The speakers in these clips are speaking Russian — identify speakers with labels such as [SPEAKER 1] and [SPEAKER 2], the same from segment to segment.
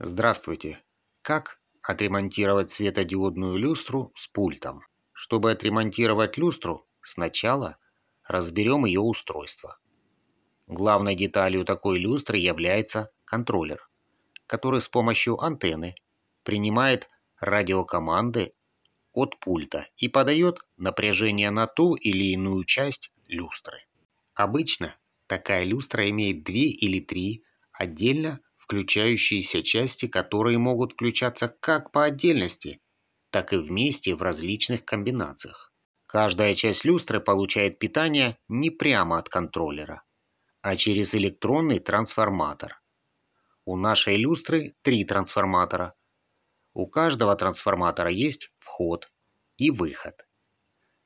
[SPEAKER 1] Здравствуйте! Как отремонтировать светодиодную люстру с пультом? Чтобы отремонтировать люстру, сначала разберем ее устройство. Главной деталью такой люстры является контроллер, который с помощью антенны принимает радиокоманды от пульта и подает напряжение на ту или иную часть люстры. Обычно такая люстра имеет две или три отдельно включающиеся части, которые могут включаться как по отдельности, так и вместе в различных комбинациях. Каждая часть люстры получает питание не прямо от контроллера, а через электронный трансформатор. У нашей люстры три трансформатора. У каждого трансформатора есть вход и выход.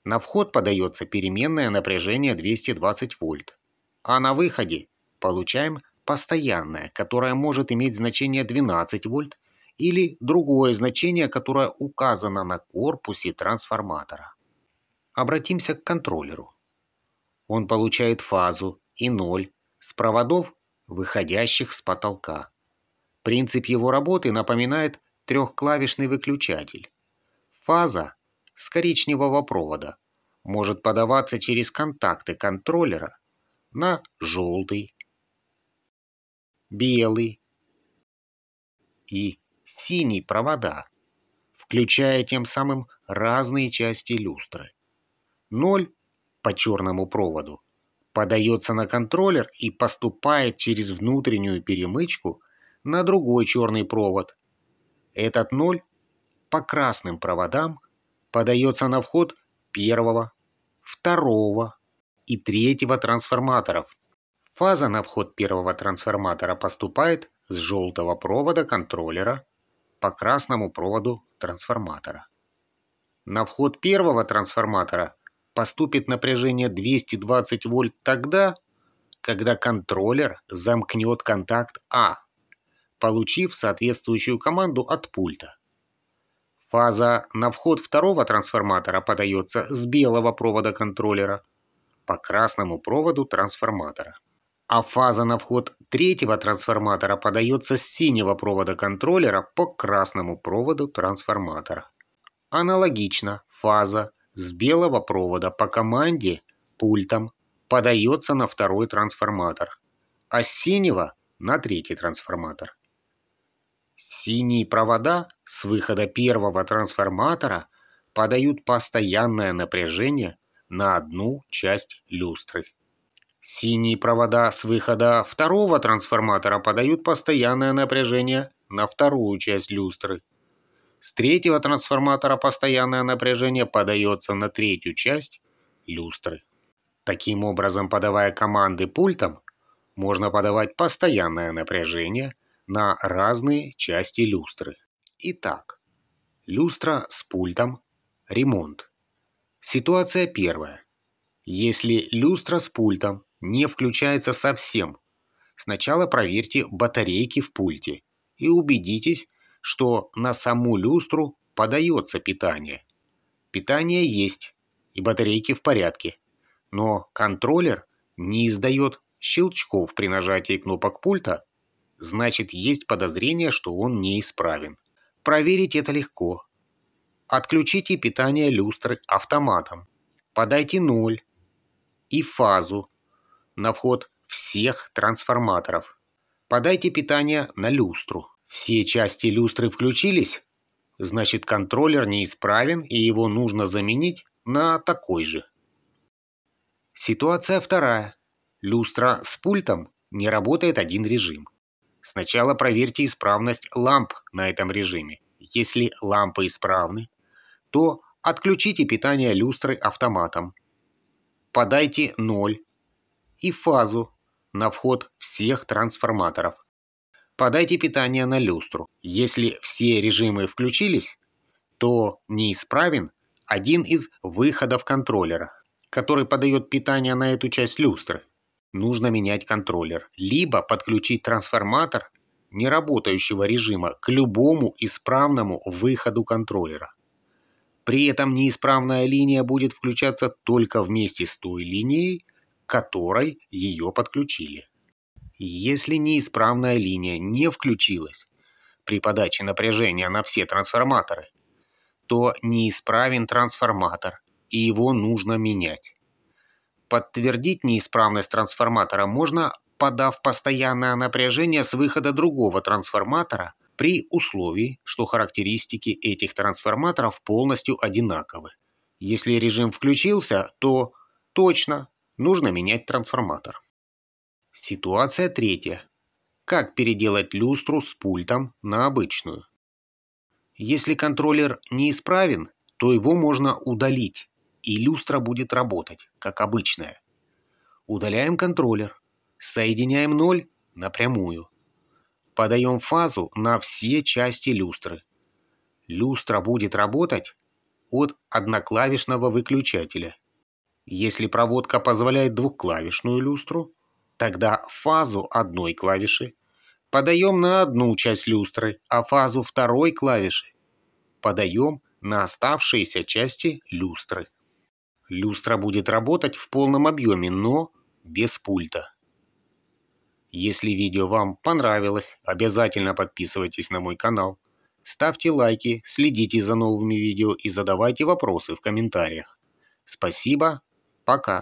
[SPEAKER 1] На вход подается переменное напряжение 220 вольт, а на выходе получаем постоянное, которое может иметь значение 12 вольт, или другое значение, которое указано на корпусе трансформатора. Обратимся к контроллеру. Он получает фазу и ноль с проводов, выходящих с потолка. Принцип его работы напоминает трехклавишный выключатель. Фаза с коричневого провода может подаваться через контакты контроллера на желтый, белый и синий провода, включая тем самым разные части люстры. Ноль по черному проводу подается на контроллер и поступает через внутреннюю перемычку на другой черный провод. Этот ноль по красным проводам подается на вход первого, второго и третьего трансформаторов Фаза на вход первого трансформатора поступает с желтого провода контроллера по красному проводу трансформатора. На вход первого трансформатора поступит напряжение 220 вольт тогда, когда контроллер замкнет контакт А, получив соответствующую команду от пульта. Фаза на вход второго трансформатора подается с белого провода контроллера по красному проводу трансформатора а фаза на вход третьего трансформатора подается с синего провода контроллера по красному проводу трансформатора. Аналогично фаза с белого провода по команде пультом подается на второй трансформатор, а с синего на третий трансформатор. Синие провода с выхода первого трансформатора подают постоянное напряжение на одну часть люстры. Синие провода с выхода второго трансформатора подают постоянное напряжение на вторую часть люстры. С третьего трансформатора постоянное напряжение подается на третью часть люстры. Таким образом, подавая команды пультом, можно подавать постоянное напряжение на разные части люстры. Итак, люстра с пультом, ремонт. Ситуация первая. Если люстра с пультом не включается совсем. Сначала проверьте батарейки в пульте и убедитесь, что на саму люстру подается питание. Питание есть, и батарейки в порядке. Но контроллер не издает щелчков при нажатии кнопок пульта, значит есть подозрение, что он неисправен. Проверить это легко. Отключите питание люстры автоматом. Подайте 0 и фазу на вход всех трансформаторов. Подайте питание на люстру. Все части люстры включились? Значит контроллер неисправен и его нужно заменить на такой же. Ситуация вторая. Люстра с пультом не работает один режим. Сначала проверьте исправность ламп на этом режиме. Если лампы исправны, то отключите питание люстры автоматом. Подайте 0 и фазу на вход всех трансформаторов. Подайте питание на люстру. Если все режимы включились, то неисправен один из выходов контроллера, который подает питание на эту часть люстры. Нужно менять контроллер, либо подключить трансформатор неработающего режима к любому исправному выходу контроллера. При этом неисправная линия будет включаться только вместе с той линией, которой ее подключили. Если неисправная линия не включилась, при подаче напряжения на все трансформаторы, то неисправен трансформатор, и его нужно менять. Подтвердить неисправность трансформатора можно, подав постоянное напряжение с выхода другого трансформатора при условии, что характеристики этих трансформаторов полностью одинаковы. Если режим включился, то точно нужно менять трансформатор. Ситуация третья. Как переделать люстру с пультом на обычную? Если контроллер неисправен, то его можно удалить, и люстра будет работать, как обычная. Удаляем контроллер, соединяем 0 напрямую. Подаем фазу на все части люстры. Люстра будет работать от одноклавишного выключателя. Если проводка позволяет двухклавишную люстру, тогда фазу одной клавиши подаем на одну часть люстры, а фазу второй клавиши подаем на оставшиеся части люстры. Люстра будет работать в полном объеме, но без пульта. Если видео вам понравилось, обязательно подписывайтесь на мой канал. Ставьте лайки, следите за новыми видео и задавайте вопросы в комментариях. Спасибо, пока.